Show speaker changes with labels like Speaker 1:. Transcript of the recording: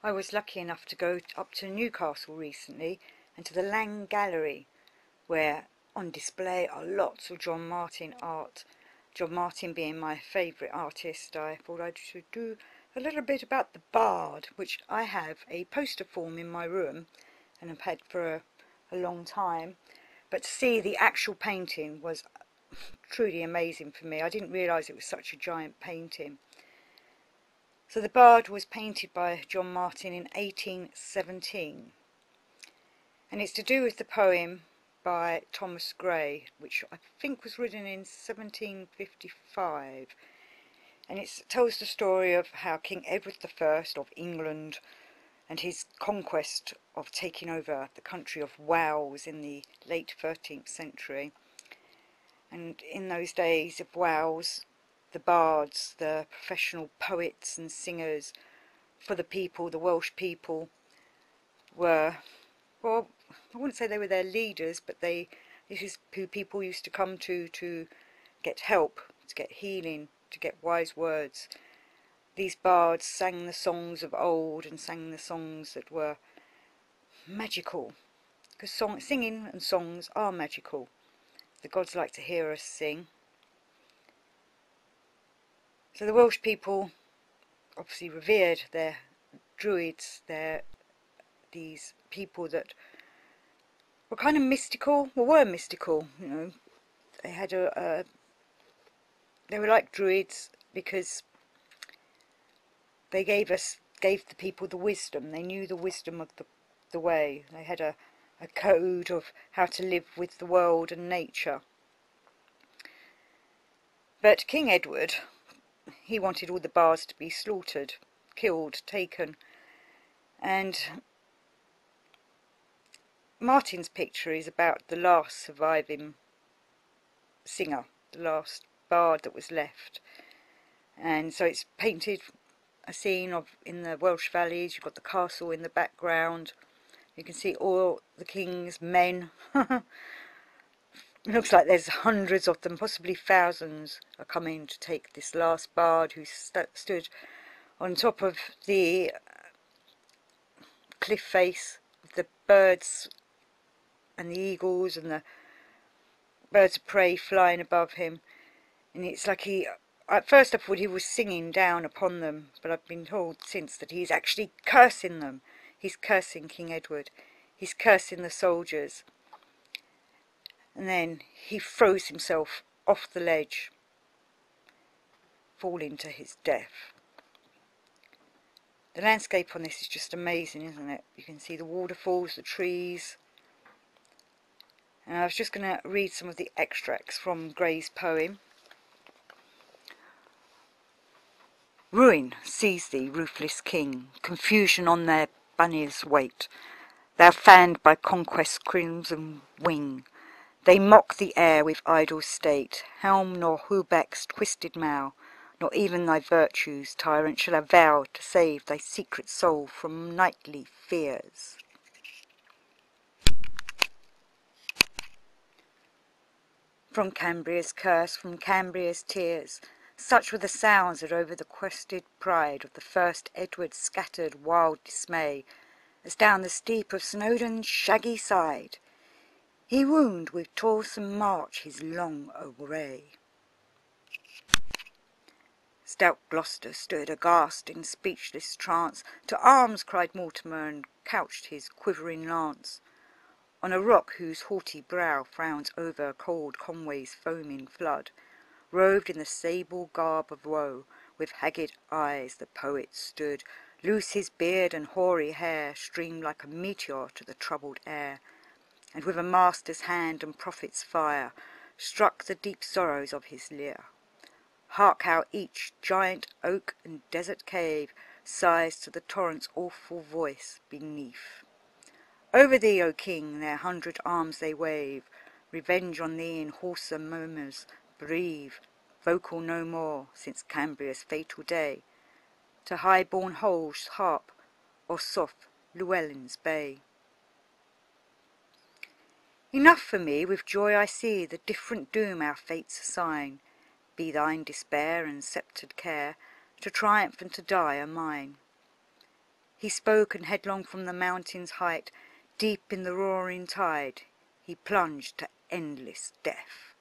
Speaker 1: I was lucky enough to go up to Newcastle recently and to the Laing Gallery where on display are lots of John Martin art. John Martin being my favourite artist, I thought I should do a little bit about the Bard, which I have a poster form in my room and have had for a, a long time. But to see the actual painting was truly amazing for me. I didn't realise it was such a giant painting. So the Bard was painted by John Martin in 1817 and it's to do with the poem by Thomas Gray which I think was written in 1755 and it tells the story of how King Edward I of England and his conquest of taking over the country of Wales in the late 13th century. And in those days of Wales the bards, the professional poets and singers for the people, the Welsh people, were, well, I wouldn't say they were their leaders, but they, this is who people used to come to to get help, to get healing, to get wise words. These bards sang the songs of old and sang the songs that were magical, because song, singing and songs are magical. The gods like to hear us sing. So the Welsh people obviously revered their druids, their these people that were kind of mystical, well were mystical, you know. They had a, a they were like druids because they gave us gave the people the wisdom. They knew the wisdom of the the way. They had a, a code of how to live with the world and nature. But King Edward he wanted all the bards to be slaughtered, killed, taken. And Martin's picture is about the last surviving singer, the last bard that was left. And so it's painted a scene of in the Welsh valleys, you've got the castle in the background, you can see all the king's men It looks like there's hundreds of them, possibly thousands, are coming to take this last bard who st stood on top of the uh, cliff face with the birds and the eagles and the birds of prey flying above him. And it's like he, at first I thought he was singing down upon them, but I've been told since that he's actually cursing them. He's cursing King Edward. He's cursing the soldiers and then he throws himself off the ledge, falling to his death. The landscape on this is just amazing, isn't it? You can see the waterfalls, the trees. And I was just going to read some of the extracts from Gray's poem. Ruin seize thee, ruthless king, confusion on their banners wait. Thou fanned by conquest's crimson wing, they mock the air with idle state, helm nor hauberk's twisted mow, nor even thy virtues, tyrant, shall avail to save thy secret soul from nightly fears. From Cambria's curse, from Cambria's tears, such were the sounds that over the quested pride of the first Edward scattered wild dismay, as down the steep of Snowdon's shaggy side he wound with toilsome march his long array. Stout Gloucester stood aghast in speechless trance. To arms, cried Mortimer, and couched his quivering lance. On a rock whose haughty brow frowns over cold Conway's foaming flood, robed in the sable garb of woe, with haggard eyes the poet stood. Loose his beard and hoary hair streamed like a meteor to the troubled air and with a master's hand and prophet's fire struck the deep sorrows of his lyre. Hark how each giant oak and desert cave sighs to the torrent's awful voice beneath. Over thee, O King, their hundred arms they wave, revenge on thee in hoarser murmurs breathe, vocal no more since Cambria's fatal day, to high-born Hoel's harp or soft Llewellyn's bay. Enough for me, with joy I see the different doom our fates assign. Be thine despair and sceptred care, to triumph and to die are mine. He spoke, and headlong from the mountain's height, Deep in the roaring tide, He plunged to endless death.